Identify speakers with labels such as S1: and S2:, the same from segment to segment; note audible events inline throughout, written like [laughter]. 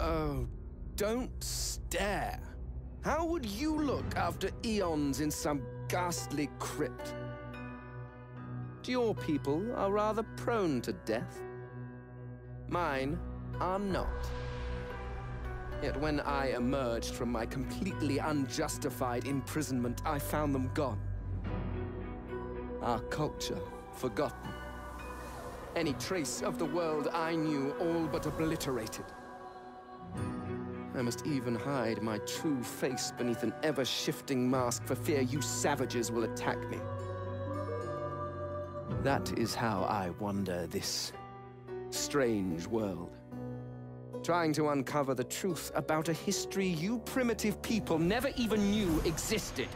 S1: Oh, don't stare. How would you look after eons in some ghastly crypt? Your people are rather prone to death. Mine are not. Yet when I emerged from my completely unjustified imprisonment, I found them gone. Our culture forgotten. Any trace of the world I knew all but obliterated. I must even hide my true face beneath an ever-shifting mask for fear you savages will attack me. That is how I wander this strange world. Trying to uncover the truth about a history you primitive people never even knew existed.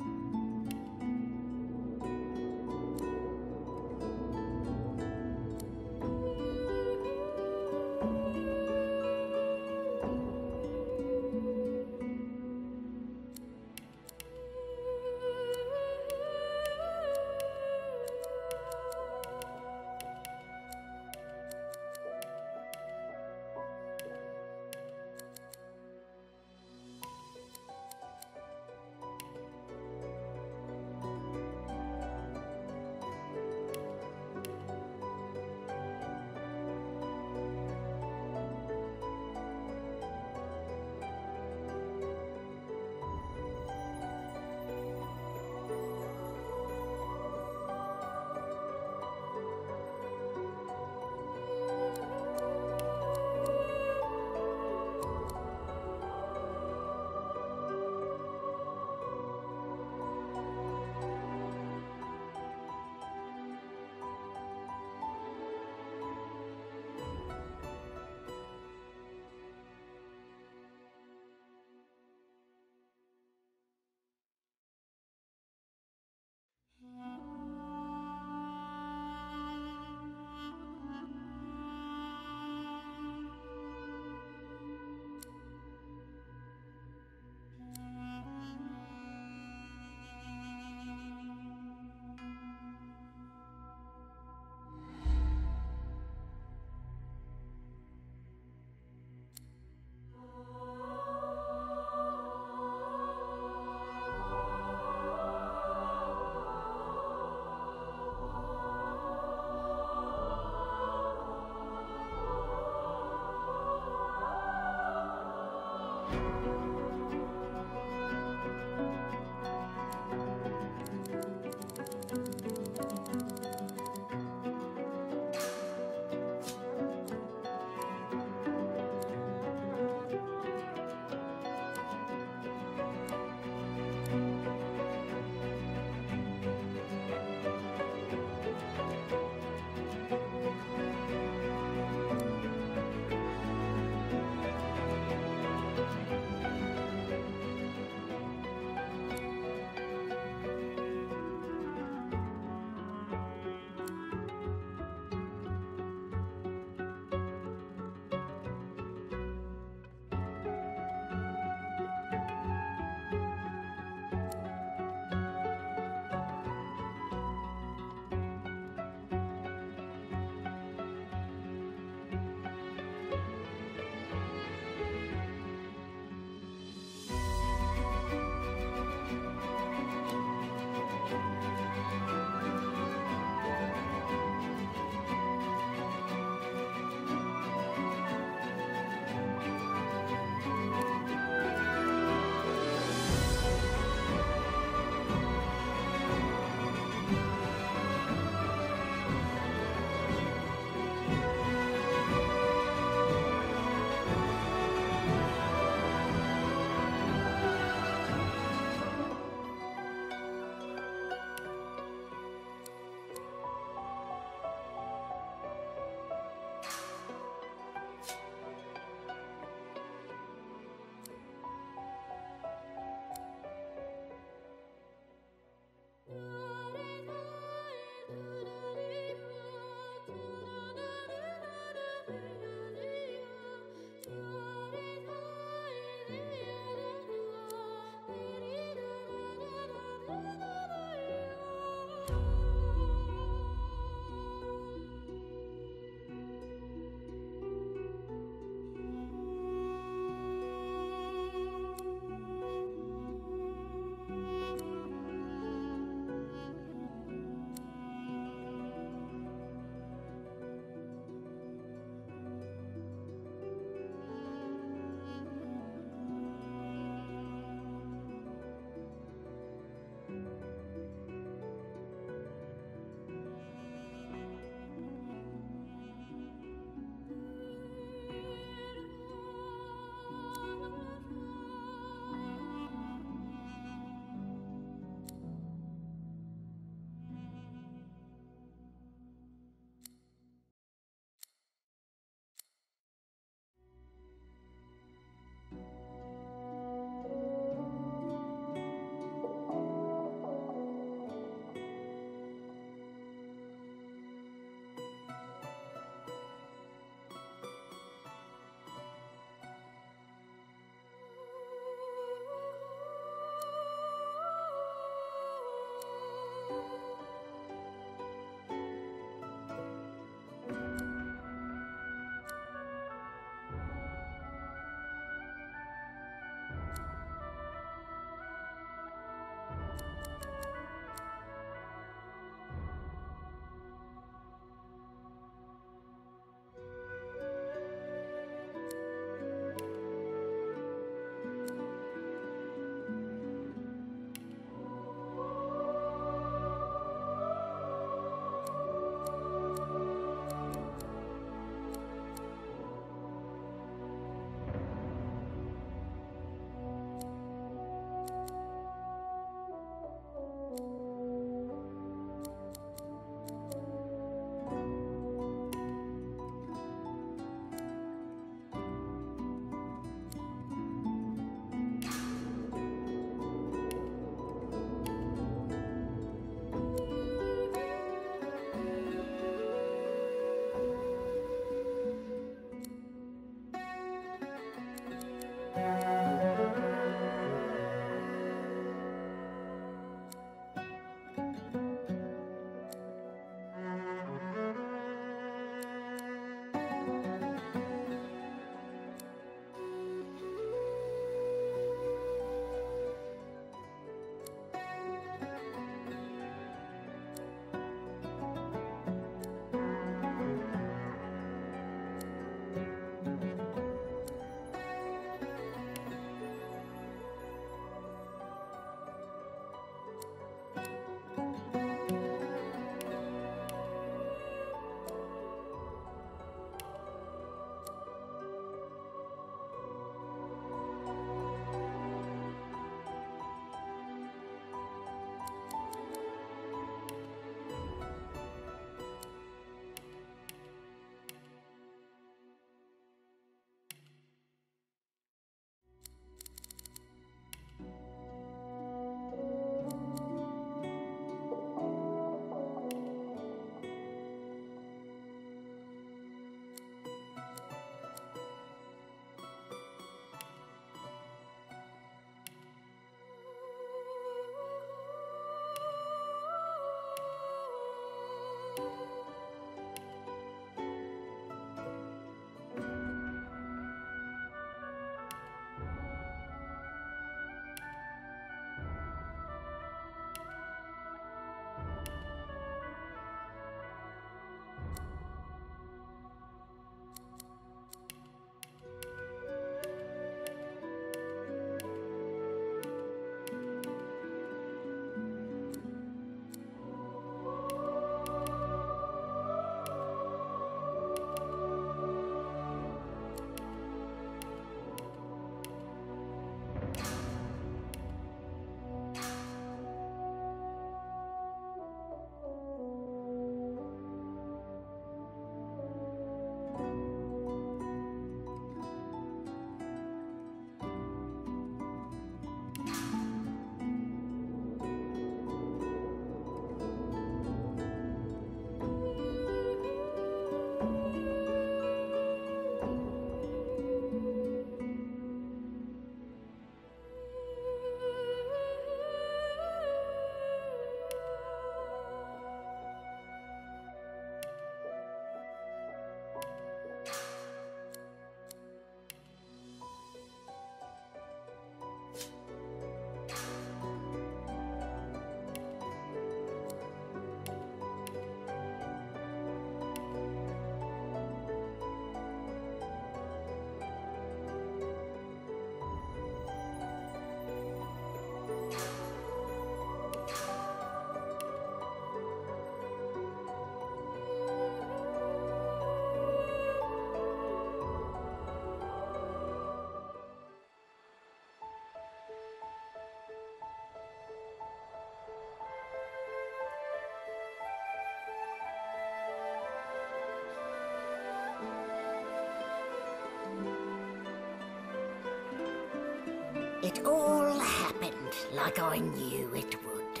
S2: It all happened like I knew it would.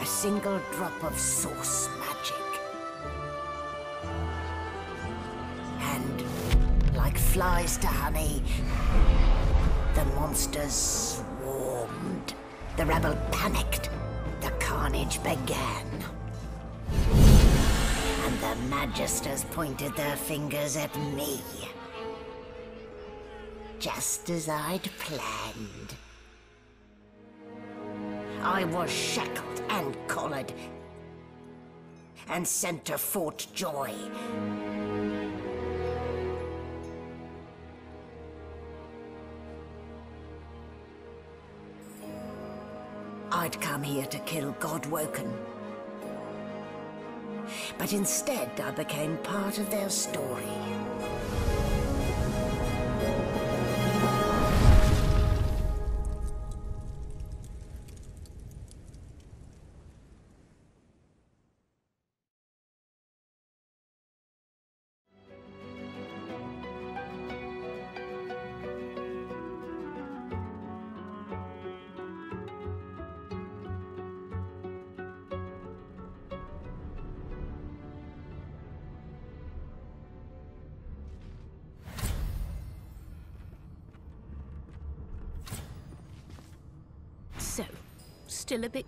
S2: A single drop of source magic. And, like flies to honey, the monsters swarmed. The rebel panicked. The carnage began. And the Magisters pointed their fingers at me. Just as I'd planned. I was shackled and collared. And sent to Fort Joy. I'd come here to kill Godwoken. But instead, I became part of their story.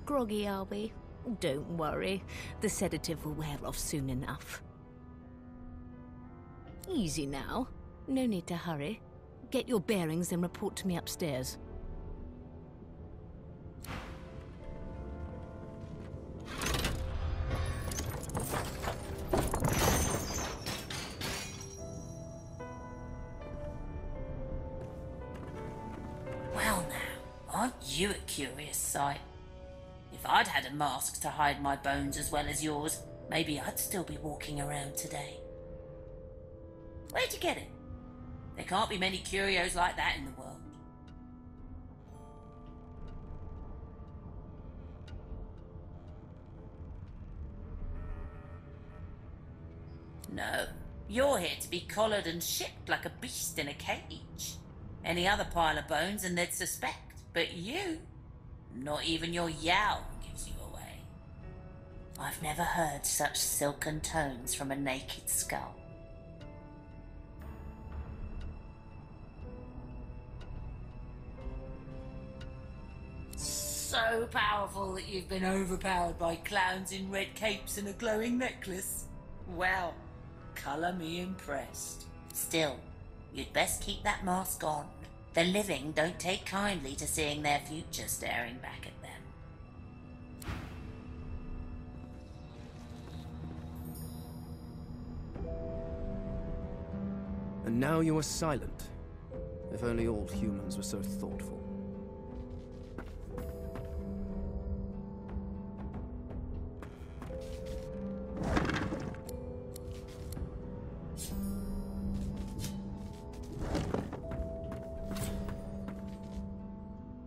S3: Groggy, are we? Don't worry, the sedative will wear off soon enough. Easy now. No need to hurry. Get your bearings and report to me upstairs.
S4: Well now, aren't you a curious sight? If I'd had a mask to hide my bones as well as yours, maybe I'd still be walking around today. Where'd you get it? There can't be many curios like that in the world. No, you're here to be collared and shipped like a beast in a cage. Any other pile of bones and they'd suspect, but you, not even your yowl. I've never heard such silken tones from a naked skull. So powerful that you've been overpowered by clowns in red capes and a glowing necklace. Well, colour me impressed. Still, you'd best keep that mask on. The living don't take kindly to seeing their future staring back at
S1: And now you are silent. If only all humans were so thoughtful.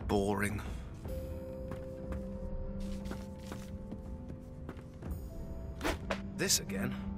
S1: Boring. This again?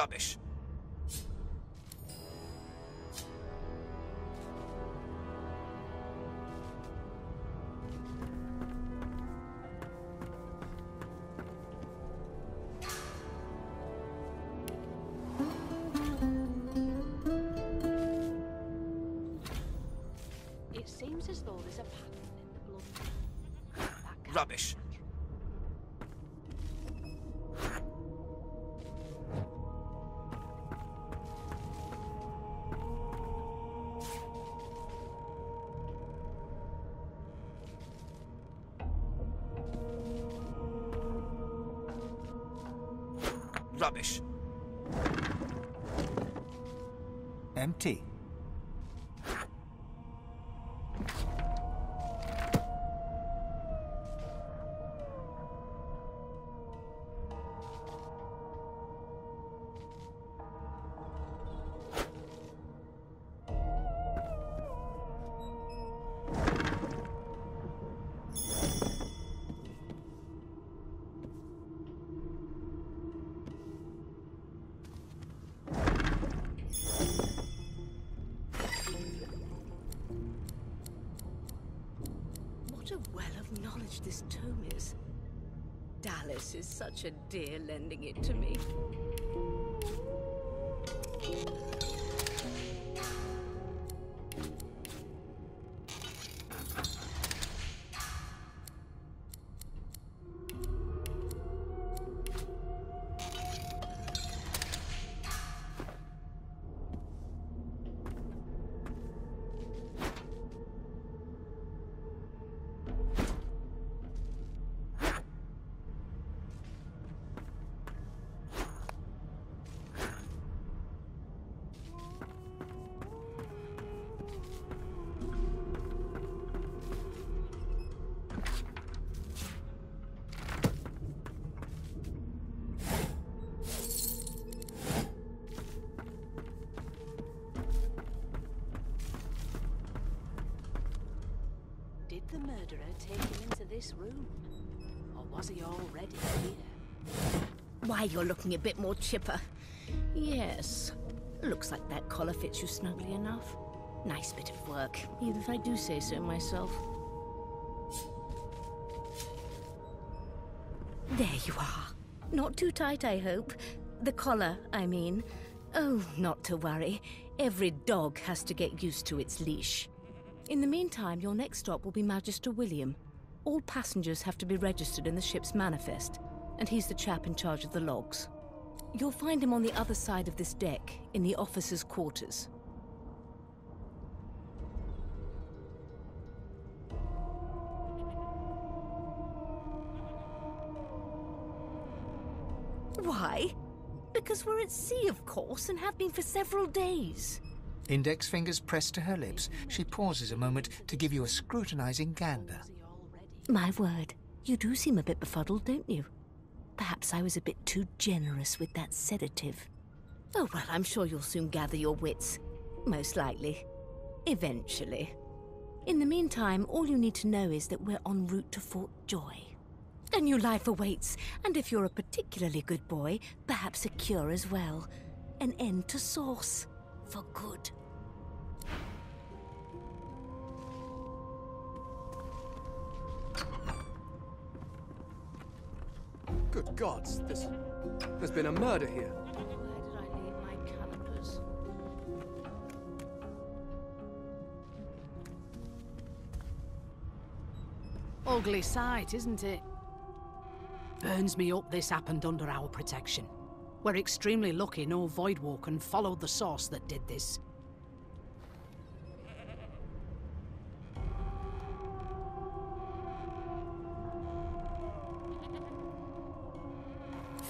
S5: Rubbish.
S6: It seems as though there's a pattern in the blood. That can't
S5: Rubbish. Rubbish.
S3: This tome is. Dallis is such a dear lending it to me.
S6: The murderer take him into this room? Or was he already here?
S3: Why, you're looking a bit more chipper. Yes. Looks like that collar fits you snugly enough. Nice bit of work, even if I do say so myself. There you are. Not too tight, I hope. The collar, I mean. Oh, not to worry. Every dog has to get used to its leash. In the meantime, your next stop will be Magister William. All passengers have to be registered in the ship's manifest, and he's the chap in charge of the logs. You'll find him on the other side of this deck, in the officers' quarters. Why? Because we're at sea, of course, and have been for several days.
S7: Index fingers pressed to her lips, she pauses a moment to give you a scrutinizing gander.
S3: My word, you do seem a bit befuddled, don't you? Perhaps I was a bit too generous with that sedative. Oh, well, I'm sure you'll soon gather your wits. Most likely. Eventually. In the meantime, all you need to know is that we're en route to Fort Joy. A new life awaits, and if you're a particularly good boy, perhaps a cure as well. An end to Source. For good.
S1: Good gods, there's, there's been a murder here.
S6: Ugly sight, isn't it? Burns me up this happened under our protection. We're extremely lucky no Voidwoken followed the source that did this.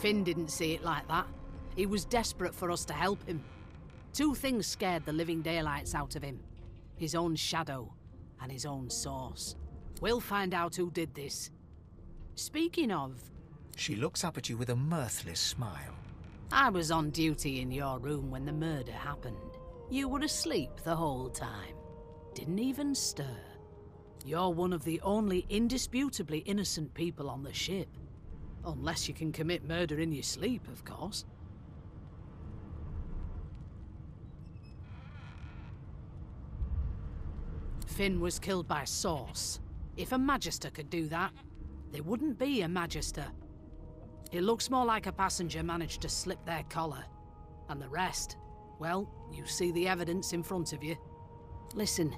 S6: Finn didn't see it like that. He was desperate for us to help him. Two things scared the living daylights out of him his own shadow and his own source. We'll find out who did this. Speaking of,
S7: She looks up at you with a mirthless smile.
S6: I was on duty in your room when the murder happened. You were asleep the whole time. Didn't even stir. You're one of the only indisputably innocent people on the ship. Unless you can commit murder in your sleep, of course. Finn was killed by Source. If a Magister could do that, there wouldn't be a Magister. It looks more like a passenger managed to slip their collar. And the rest, well, you see the evidence in front of you. Listen,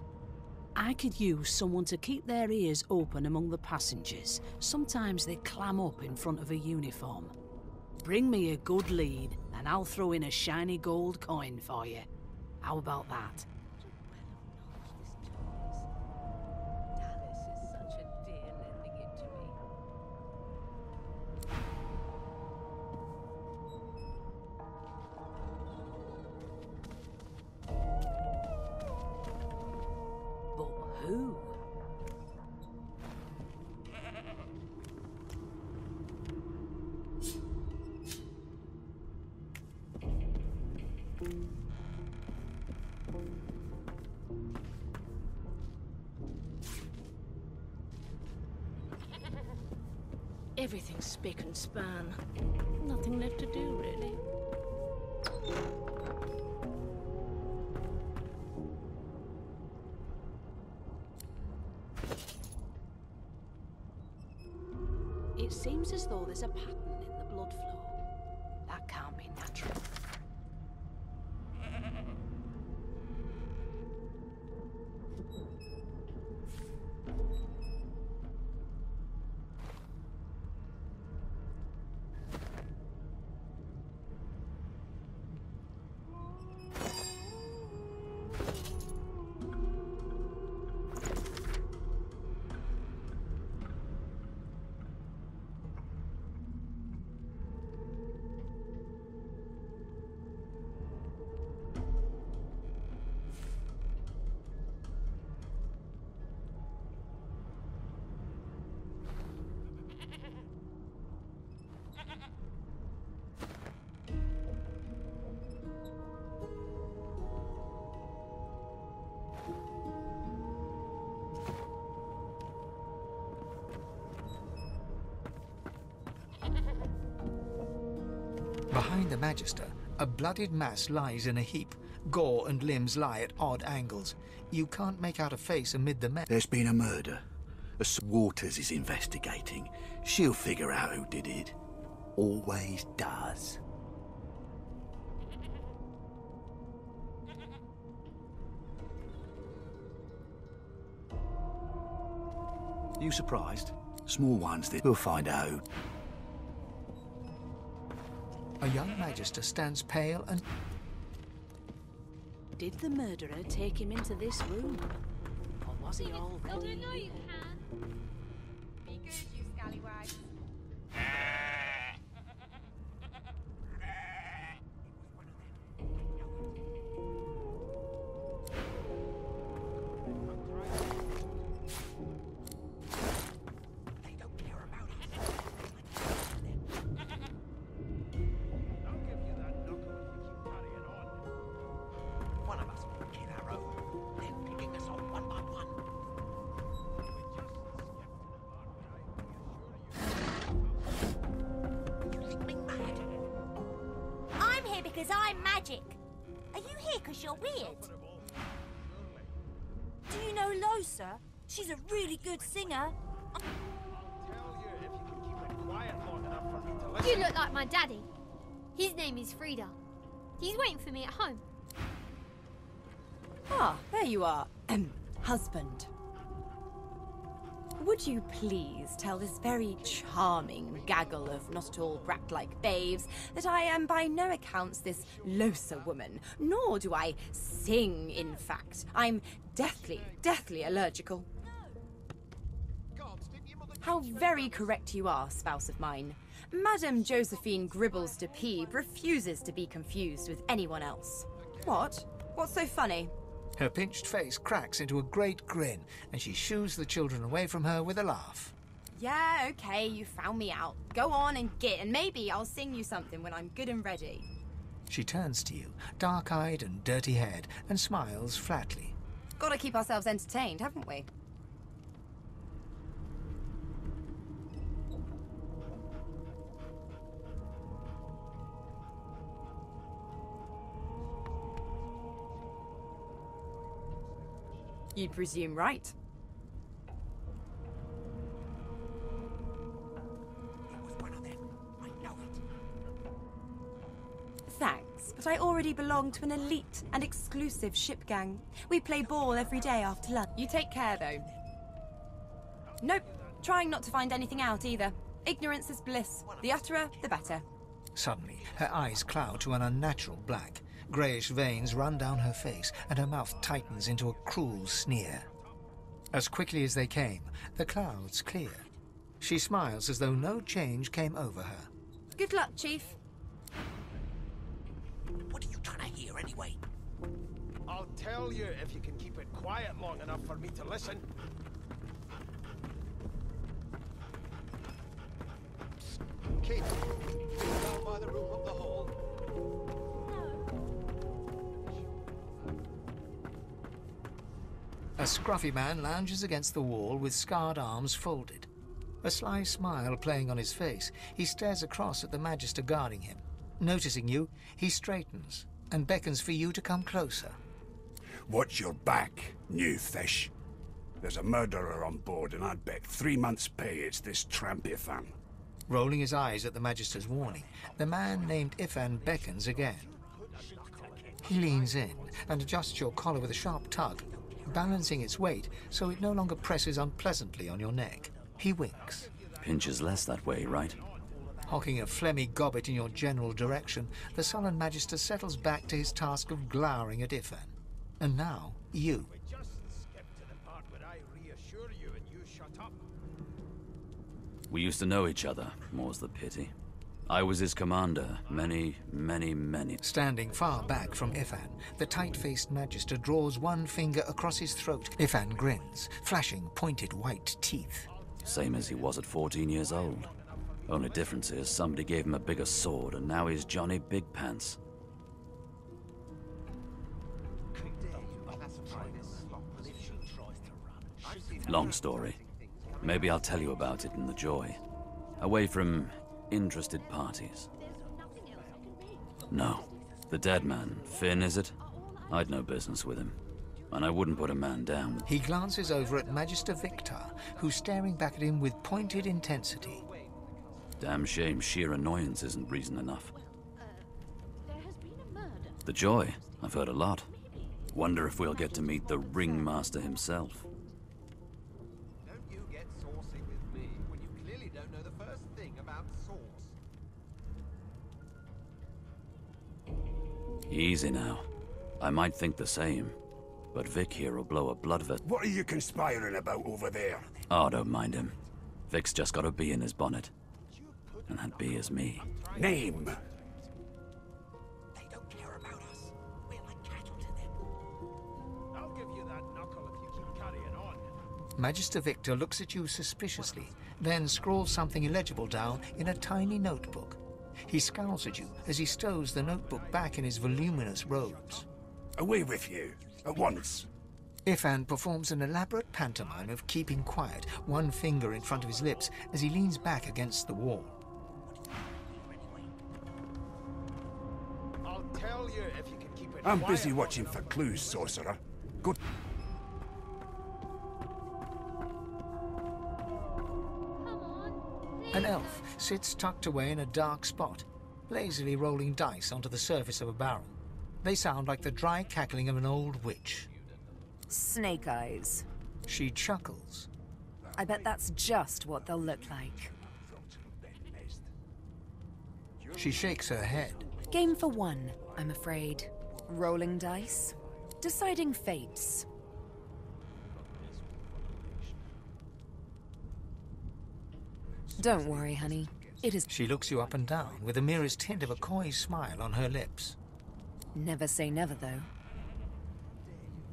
S6: I could use someone to keep their ears open among the passengers. Sometimes they clam up in front of a uniform. Bring me a good lead, and I'll throw in a shiny gold coin for you. How about that?
S3: Spick and span. Nothing left to do, really.
S6: It seems as though there's a pattern in the blood flow.
S7: Magister, a bloodied mass lies in a heap. Gore and limbs lie at odd angles. You can't make out a face amid the mess.
S8: There's been a murder. As Waters is investigating. She'll figure out who did it. Always does. You surprised? Small ones, they will find out. Who-
S7: A young Magister stands pale and
S3: Did the murderer take him into this room? Or was he all
S9: singer.
S10: You look like my daddy. His name is Frida. He's waiting for me at home.
S11: Ah, there you are. Ahem, husband. Would you please tell this very charming gaggle of not at all brat like babes that I am by no accounts this Lohse woman, nor do I sing, in fact. I'm deathly, deathly allergical. How very correct you are, spouse of mine. Madame Josephine Gribbles de Peeb refuses to be confused with anyone else. What? What's so funny?
S7: her pinched face cracks into a great grin, and she shoos the children away from her with a laugh.
S11: Yeah, okay, you found me out. Go on and get, and maybe I'll sing you something when I'm good and ready.
S7: She turns to you, dark eyed and dirty haired, and smiles flatly.
S11: Gotta keep ourselves entertained, haven't we? You'd presume right. Thanks, but I already belong to an elite and exclusive ship gang. We play ball every day after lunch. You take care, though. Nope, trying not to find anything out either. Ignorance is bliss. The utterer, the better.
S7: Suddenly, her eyes cloud to an unnatural black. Greyish veins run down her face, and her mouth tightens into a cruel sneer. As quickly as they came, the clouds clear. She smiles as though no change came over her.
S11: Good luck, Chief.
S5: What are you trying to hear anyway?
S12: I'll tell you if you can keep it quiet long enough for me to listen. Kate, down by the roof of the hall.
S7: A scruffy man lounges against the wall with scarred arms folded. A sly smile playing on his face, he stares across at the Magister guarding him. Noticing you, he straightens and beckons for you to come closer.
S13: Watch your back, new fish. There's a murderer on board, and I'd bet three months' pay it's this tramp Ifan.
S7: Rolling his eyes at the Magister's warning, the man named Ifan beckons again. He leans in and adjusts your collar with a sharp tug, balancing its weight so it no longer presses unpleasantly on your neck. He winks.
S14: Pinches less that way, right?
S7: Hocking a phlegmy gobbet in your general direction, the sullen Magister settles back to his task of glowering at Ifan. And now, you.
S12: Just skip to the part where I reassure you and you shut up.
S14: We used to know each other, more's the pity. I was his commander, many, many, many.
S7: Standing far back from Ifan, the tight-faced Magister draws one finger across his throat. Ifan grins, flashing pointed white teeth.
S14: Same as he was at 14 years old. Only difference is somebody gave him a bigger sword and now he's Johnny Big Pants. Long story. Maybe I'll tell you about it in the joy. Away from interested parties. No. The dead man, Finn, is it? I'd no business with him. And I wouldn't put a man down.
S7: He glances over at Magister Victor, who's staring back at him with pointed intensity.
S14: Damn shame sheer annoyance isn't reason enough. The joy. I've heard a lot. Wonder if we'll get to meet the ringmaster himself. Easy now. I might think the same. But Vic here will blow a blood vessel.
S13: What are you conspiring about over there?
S14: Oh, don't mind him. Vic's just got a bee in his bonnet. And that bee is me.
S13: Name.
S5: They don't care about us. We're like cattle to them.
S12: I'll give you that knuckle if you keep carrying on.
S7: Magister Victor looks at you suspiciously, then scrawls something illegible down in a tiny notebook. He scowls at you as he stows the notebook back in his voluminous robes.
S13: Away with you. At once.
S7: Ifan performs an elaborate pantomime of keeping quiet, one finger in front of his lips as he leans back against the wall.
S12: I'll tell you if you can keep it
S13: I'm
S12: quiet
S13: busy watching for clues, sorcerer. Good.
S7: An elf sits tucked away in a dark spot, lazily rolling dice onto the surface of a barrel. They sound like the dry cackling of an old witch.
S15: Snake eyes.
S7: She chuckles.
S15: I bet that's just what they'll look like.
S7: She shakes her head.
S15: Game for one, I'm afraid. Rolling dice. Deciding fates. Don't worry, honey. It is.
S7: She looks you up and down with the merest hint of a coy smile on her lips.
S15: Never say never, though.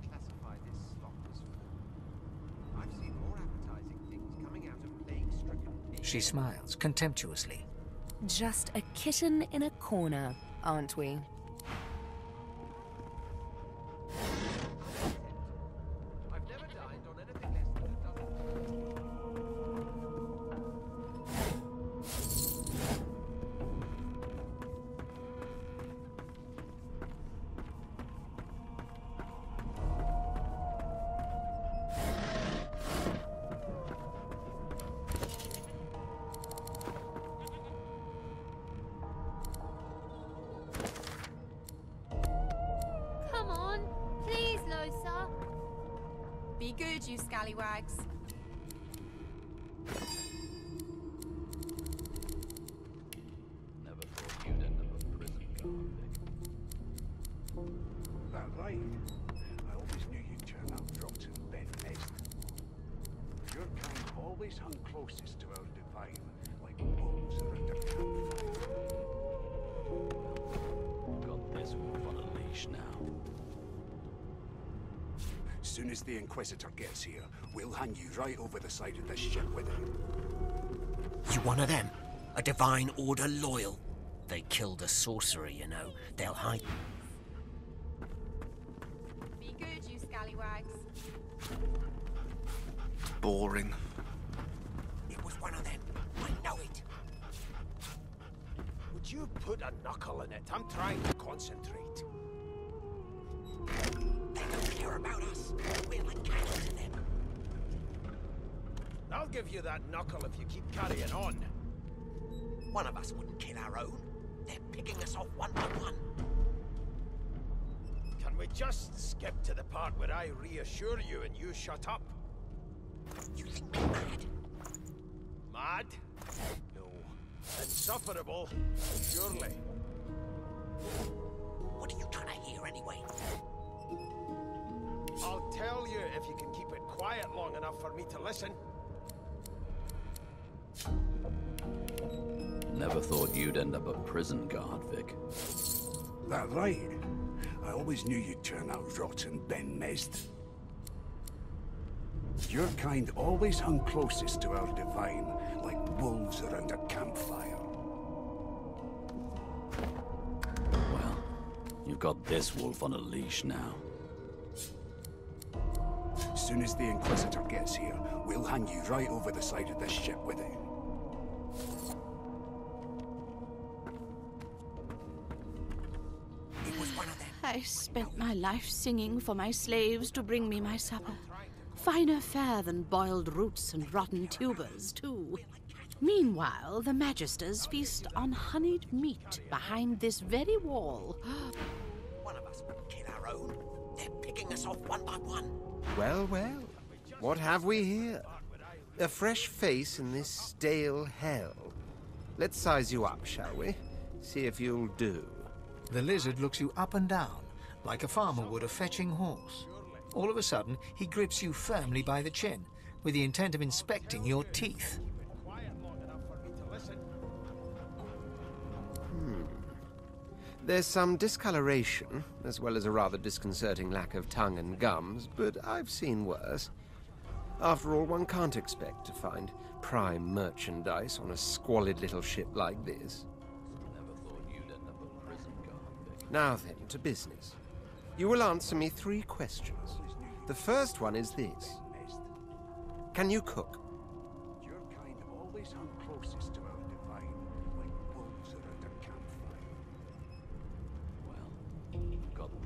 S12: Classify this slop as food. I've seen more appetizing things coming out of plague-stricken
S7: She smiles contemptuously.
S15: Just a kitten in a corner, aren't we?
S14: As
S13: soon as the Inquisitor gets here, we'll hang you right over the side of this ship with him.
S2: You one of them? A Divine Order loyal? They killed a sorcerer, you know. They'll hide.
S11: Be good, you scallywags.
S1: Boring.
S2: It was one of them. I know it.
S12: Would you put a knuckle in it? I'm trying to concentrate.
S2: About us. We're like cattle to them.
S12: I'll give you that knuckle if you keep carrying on.
S2: One of us wouldn't kill our own. They're picking us off one by one.
S12: Can we just skip to the part where I reassure you and you shut up?
S2: You think me mad?
S12: Mad? No. Insufferable? Surely.
S2: What are you trying to hear anyway?
S12: I'll tell you if you can keep it quiet long enough for me to listen.
S14: Never thought you'd end up a prison guard, Vic.
S13: That right. I always knew you'd turn out rotten, ben-Mezd. Your kind always hung closest to our divine, like wolves around a campfire.
S14: Well, you've got this wolf on a leash now.
S13: As soon as the Inquisitor gets here, we'll hang you right over the side of this ship with him.
S2: It was one of them.
S16: I spent my life singing for my slaves to bring me my supper. Finer fare than boiled roots and rotten tubers, too. Meanwhile, the Magisters feast on honeyed meat behind this very wall. [gasps]
S2: One of us wouldn't kill our own. They're picking us off one by one.
S17: Well, well. What have we here? A fresh face in this stale hell. Let's size you up, shall we? See if you'll do.
S7: The lizard looks you up and down, like a farmer would a fetching horse. All of a sudden, he grips you firmly by the chin, with the intent of inspecting your teeth.
S17: There's some discoloration, as well as a rather disconcerting lack of tongue and gums, but I've seen worse. After all, one can't expect to find prime merchandise on a squalid little ship like this. Now then, to business. You will answer me three questions. The first one is this Can you cook?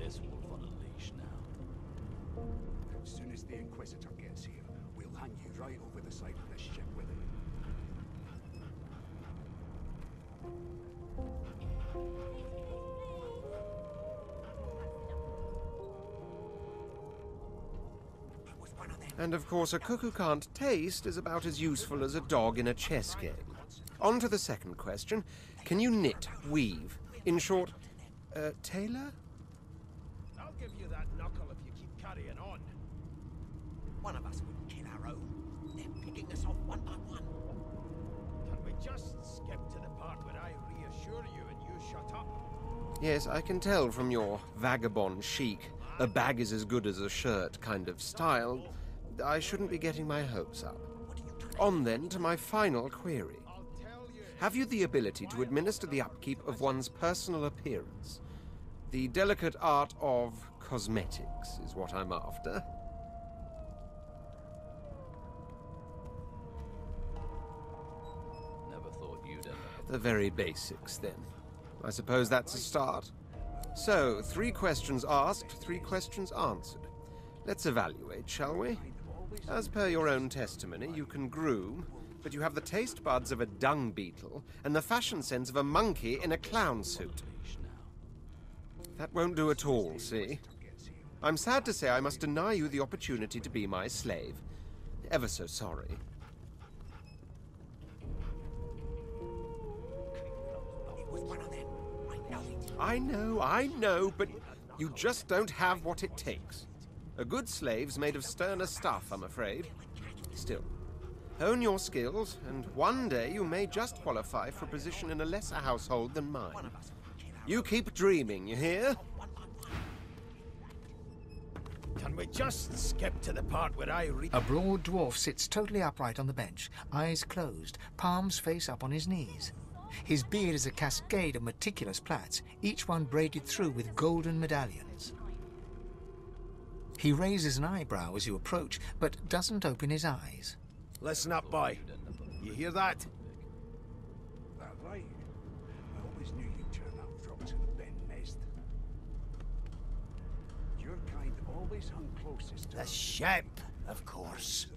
S14: You've this wolf on a leash now.
S13: As soon as the Inquisitor gets here, we'll hang you right over the side of this ship with him.
S17: And of course, a cook who can't taste is about as useful as a dog in a chess game. On to the second question. Can you knit, weave? In short, uh, tailor?
S12: I'll give you that knuckle if you keep carrying on.
S2: One of us wouldn't kill our own. They're picking us off one by one.
S12: Can we just skip to the part where I reassure you and you shut up?
S17: Yes, I can tell from your vagabond chic, a bag is as good as a shirt kind of style. I shouldn't be getting my hopes up. On then to my final query. Have you the ability to administer the upkeep of one's personal appearance? The delicate art of cosmetics is what I'm after. The very basics, then. I suppose that's a start. So, three questions asked, three questions answered. Let's evaluate, shall we? As per your own testimony, you can groom, but you have the taste buds of a dung beetle and the fashion sense of a monkey in a clown suit. That won't do at all, see? I'm sad to say I must deny you the opportunity to be my slave. Ever so sorry. I know, I know, but you just don't have what it takes. A good slave's made of sterner stuff, I'm afraid. Still, hone your skills, and one day you may just qualify for a position in a lesser household than mine. You keep dreaming, you hear?
S18: Can we just skip to the part where I read?
S7: A broad dwarf sits totally upright on the bench, eyes closed, palms face up on his knees. His beard is a cascade of meticulous plaits, each one braided through with golden medallions. He raises an eyebrow as you approach, but doesn't open his eyes.
S18: Listen up, boy. You hear that?
S13: That right? I always knew you'd turn up Throckton Ben Mest. Your kind always hung closest to
S18: The ship, of course.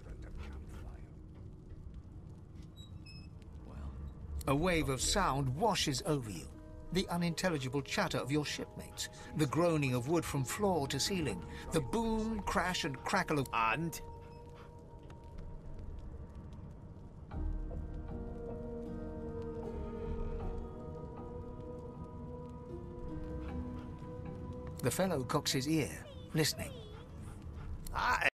S7: A wave of sound washes over you. The unintelligible chatter of your shipmates, the groaning of wood from floor to ceiling, the boom, crash, and crackle of.
S18: And?
S7: The fellow cocks his ear, listening.